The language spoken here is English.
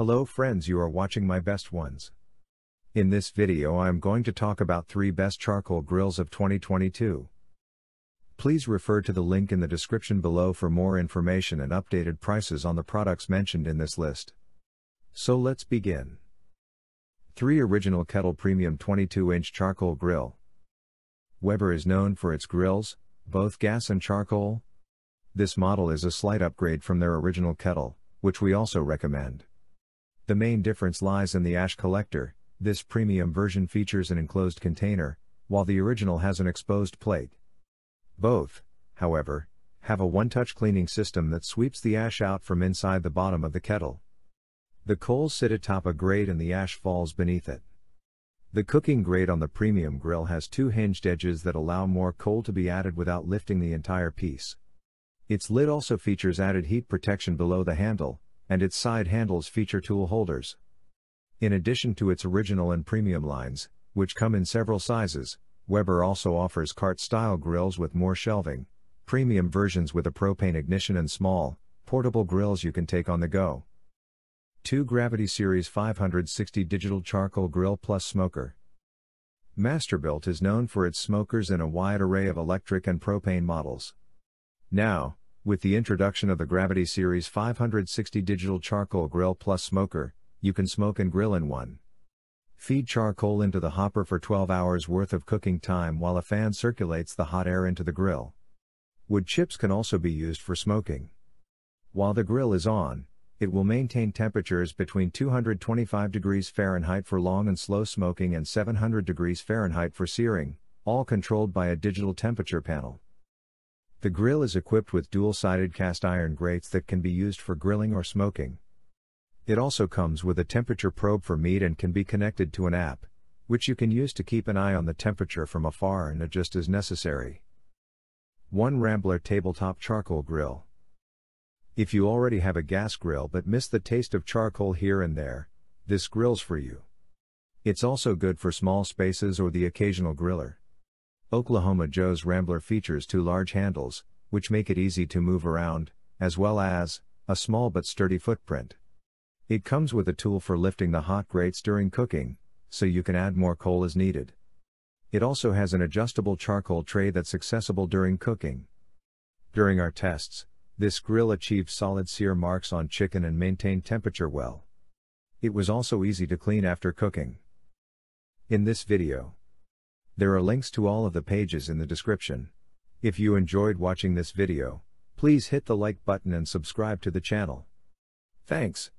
Hello friends you are watching my best ones. In this video I am going to talk about 3 best charcoal grills of 2022. Please refer to the link in the description below for more information and updated prices on the products mentioned in this list. So let's begin. 3 Original Kettle Premium 22 inch Charcoal Grill. Weber is known for its grills, both gas and charcoal. This model is a slight upgrade from their original kettle, which we also recommend. The main difference lies in the ash collector, this premium version features an enclosed container, while the original has an exposed plate. Both, however, have a one-touch cleaning system that sweeps the ash out from inside the bottom of the kettle. The coals sit atop a grate and the ash falls beneath it. The cooking grate on the premium grill has two hinged edges that allow more coal to be added without lifting the entire piece. Its lid also features added heat protection below the handle, and its side handles feature tool holders. In addition to its original and premium lines, which come in several sizes, Weber also offers cart style grills with more shelving, premium versions with a propane ignition, and small, portable grills you can take on the go. 2 Gravity Series 560 Digital Charcoal Grill Plus Smoker. Masterbuilt is known for its smokers in a wide array of electric and propane models. Now, with the introduction of the Gravity Series 560 Digital Charcoal Grill Plus Smoker, you can smoke and grill in one. Feed charcoal into the hopper for 12 hours worth of cooking time while a fan circulates the hot air into the grill. Wood chips can also be used for smoking. While the grill is on, it will maintain temperatures between 225 degrees Fahrenheit for long and slow smoking and 700 degrees Fahrenheit for searing, all controlled by a digital temperature panel. The grill is equipped with dual-sided cast iron grates that can be used for grilling or smoking. It also comes with a temperature probe for meat and can be connected to an app, which you can use to keep an eye on the temperature from afar and adjust as necessary. 1 Rambler Tabletop Charcoal Grill if you already have a gas grill but miss the taste of charcoal here and there, this grill's for you. It's also good for small spaces or the occasional griller. Oklahoma Joe's Rambler features two large handles, which make it easy to move around, as well as a small but sturdy footprint. It comes with a tool for lifting the hot grates during cooking, so you can add more coal as needed. It also has an adjustable charcoal tray that's accessible during cooking. During our tests, this grill achieved solid sear marks on chicken and maintained temperature well. It was also easy to clean after cooking. In this video, there are links to all of the pages in the description. If you enjoyed watching this video, please hit the like button and subscribe to the channel. Thanks.